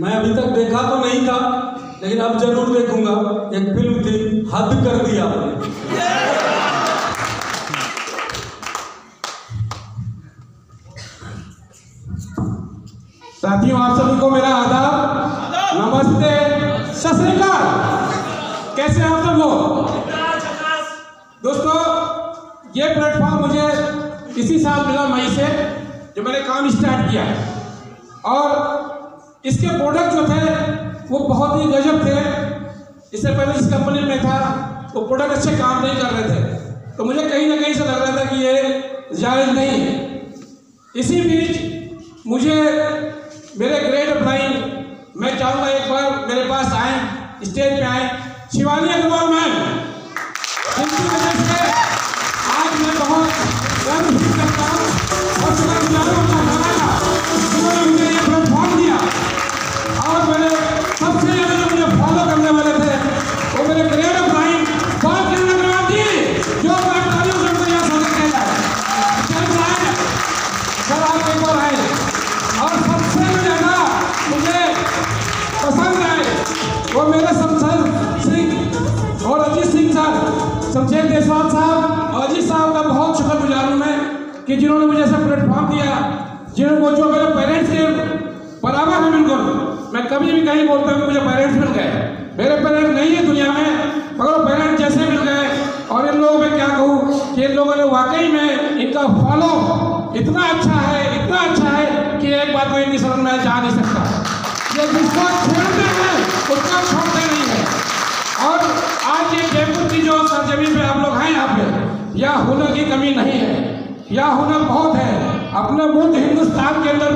मैं अभी तक देखा तो नहीं था, लेकिन अब ज़रूर देखूँगा। एक फ़िल्म थी, हद कर दिया। साथियों, आप सभी को मेरा आदाब। नमस्ते। सत श्रीकाल कैसे हैं आप सब लोग? दोस्तों, ये प्लेटफॉर्म मुझे इसी साल मिला मई से जो मैंने काम स्टार्ट किया। और इसके प्रोडक्ट जो थे, वो बहुत ही गजब थे। इससे पहले जिस कंपनी में था, वो प्रोडक्ट अच्छे काम नहीं कर रहे थे। तो मुझे कहीं ना कहीं से लग रहा था कि ये जायज़ नहीं है। इसी बीच मुझे मेरे ग्रेट अपलाइन मैं चाहूँगा एक बार मेरे पास आए स्टेज पे आए। शिवानी अग्रवाल मैम का जिन्होंने मुझे ऐसा प्लेटफॉर्म दिया, जिन्होंने जो मेरे पेरेंट्स के बराबर है बिल्कुल। मैं कभी भी कहीं बोलता हूँ मुझे पेरेंट्स मिल गए। मेरे पेरेंट्स नहीं है दुनिया में, मगर वो पेरेंट्स जैसे मिल गए। और इन लोगों में क्या कहूँ कि इन लोगों ने वाकई में इनका फॉलो इतना अच्छा है, इतना अच्छा है कि एक बार कोई इनकी समझ में जा नहीं सकता। ये जिसको छेड़ते हैं, उसको छोड़ते नहीं है। और आज ये जयपुर की जो सरजमी पे आप लोग हैं यहाँ पे, यह हुनर की कमी नहीं है। यह हुनर बहुत है। अपने बुद्ध हिंदुस्तान के अंदर